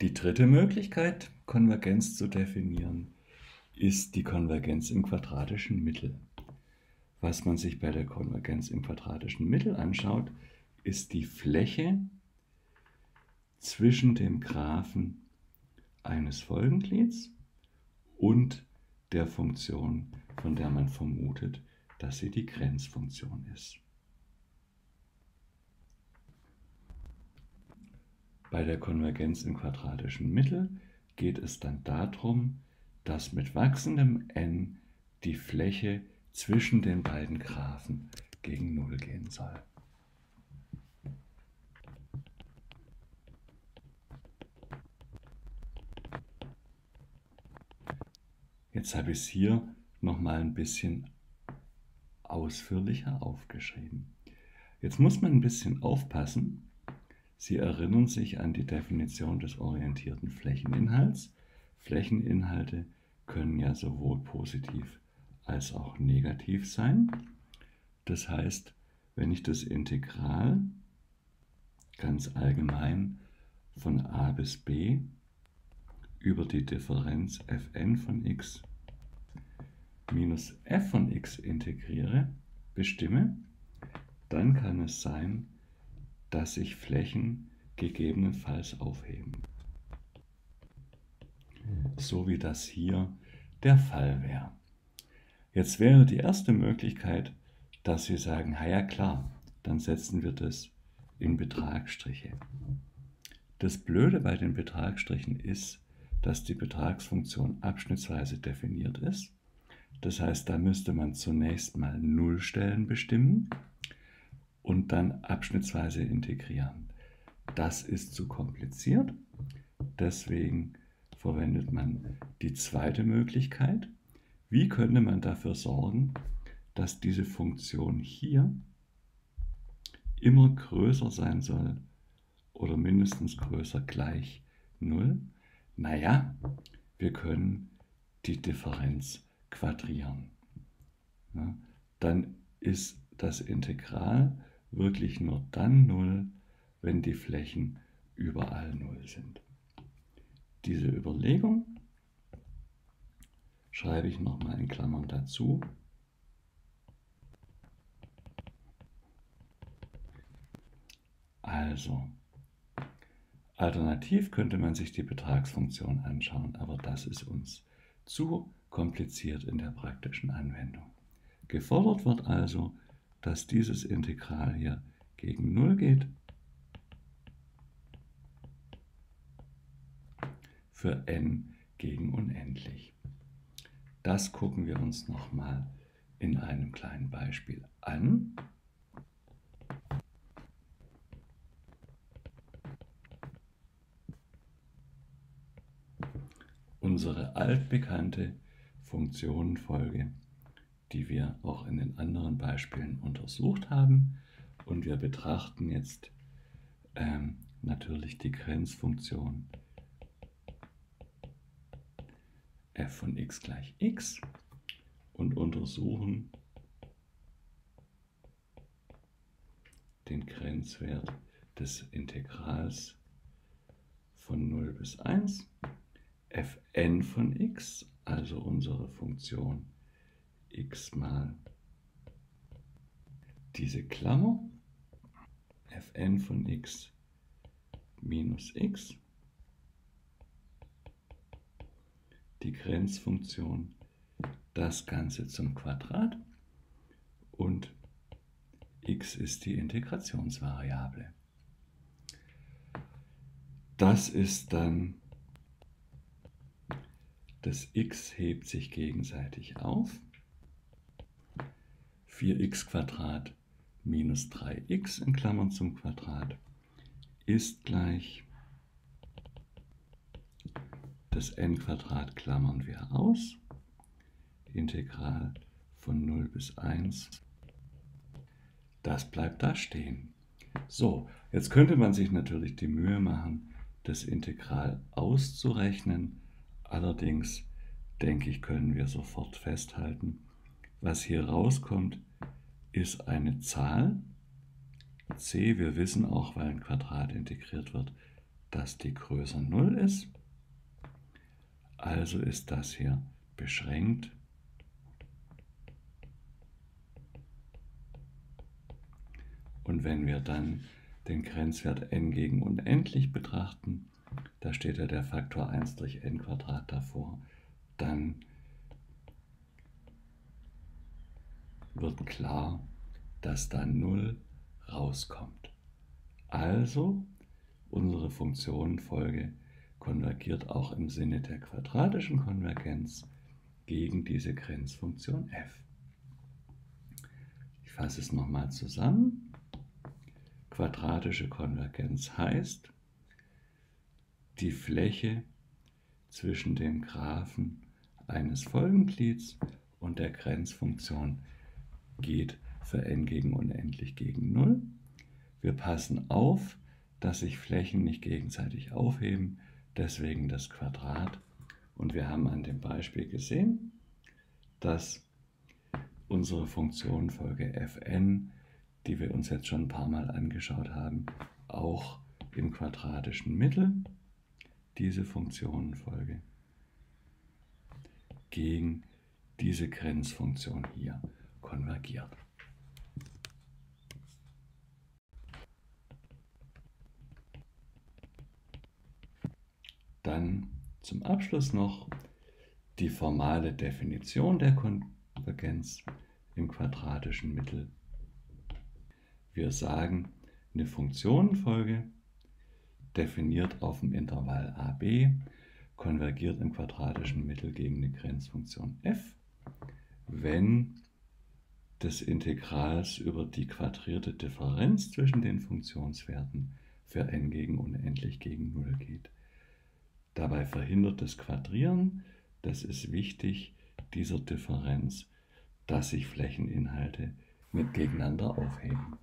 Die dritte Möglichkeit, Konvergenz zu definieren, ist die Konvergenz im quadratischen Mittel. Was man sich bei der Konvergenz im quadratischen Mittel anschaut, ist die Fläche zwischen dem Graphen eines Folgenglieds und der Funktion, von der man vermutet, dass sie die Grenzfunktion ist. Bei der Konvergenz im quadratischen Mittel geht es dann darum, dass mit wachsendem n die Fläche zwischen den beiden Graphen gegen 0 gehen soll. Jetzt habe ich es hier nochmal ein bisschen ausführlicher aufgeschrieben. Jetzt muss man ein bisschen aufpassen, Sie erinnern sich an die Definition des orientierten Flächeninhalts. Flächeninhalte können ja sowohl positiv als auch negativ sein. Das heißt, wenn ich das Integral ganz allgemein von a bis b über die Differenz fn von x minus f von x integriere, bestimme, dann kann es sein, dass sich Flächen gegebenenfalls aufheben. So wie das hier der Fall wäre. Jetzt wäre die erste Möglichkeit, dass Sie sagen, ja klar, dann setzen wir das in Betragsstriche. Das Blöde bei den Betragsstrichen ist, dass die Betragsfunktion abschnittsweise definiert ist. Das heißt, da müsste man zunächst mal Nullstellen bestimmen und dann abschnittsweise integrieren. Das ist zu kompliziert. Deswegen verwendet man die zweite Möglichkeit. Wie könnte man dafür sorgen, dass diese Funktion hier immer größer sein soll oder mindestens größer gleich 0? Naja, wir können die Differenz quadrieren. Ja, dann ist das Integral wirklich nur dann 0, wenn die Flächen überall 0 sind. Diese Überlegung schreibe ich nochmal in Klammern dazu. Also, alternativ könnte man sich die Betragsfunktion anschauen, aber das ist uns zu kompliziert in der praktischen Anwendung. Gefordert wird also dass dieses Integral hier gegen 0 geht. Für n gegen unendlich. Das gucken wir uns nochmal in einem kleinen Beispiel an. Unsere altbekannte Funktionenfolge die wir auch in den anderen Beispielen untersucht haben. Und wir betrachten jetzt ähm, natürlich die Grenzfunktion f von x gleich x und untersuchen den Grenzwert des Integrals von 0 bis 1 fn von x, also unsere Funktion x mal diese Klammer fn von x minus x, die Grenzfunktion, das Ganze zum Quadrat. Und x ist die Integrationsvariable. Das ist dann, das x hebt sich gegenseitig auf 4x minus 3x in Klammern zum Quadrat ist gleich das n Quadrat klammern wir aus, Integral von 0 bis 1, das bleibt da stehen. So, jetzt könnte man sich natürlich die Mühe machen, das Integral auszurechnen. Allerdings denke ich, können wir sofort festhalten, was hier rauskommt, ist eine Zahl. c, wir wissen auch, weil ein Quadrat integriert wird, dass die größer 0 ist. Also ist das hier beschränkt. Und wenn wir dann den Grenzwert n gegen unendlich betrachten, da steht ja der Faktor 1 durch n Quadrat davor, dann wird klar, dass da 0 rauskommt. Also unsere Funktionenfolge konvergiert auch im Sinne der quadratischen Konvergenz gegen diese Grenzfunktion f. Ich fasse es nochmal zusammen. Quadratische Konvergenz heißt, die Fläche zwischen dem Graphen eines Folgenglieds und der Grenzfunktion geht für n gegen unendlich gegen 0. Wir passen auf, dass sich Flächen nicht gegenseitig aufheben, deswegen das Quadrat. Und wir haben an dem Beispiel gesehen, dass unsere Funktionenfolge fn, die wir uns jetzt schon ein paar Mal angeschaut haben, auch im quadratischen Mittel diese Funktionenfolge gegen diese Grenzfunktion hier konvergiert. Dann zum Abschluss noch die formale Definition der Konvergenz im quadratischen Mittel. Wir sagen, eine Funktionenfolge definiert auf dem Intervall AB konvergiert im quadratischen Mittel gegen eine Grenzfunktion f, wenn des Integrals über die quadrierte Differenz zwischen den Funktionswerten für n gegen unendlich gegen 0 geht. Dabei verhindert das Quadrieren, das ist wichtig, dieser Differenz, dass sich Flächeninhalte mit gegeneinander aufheben.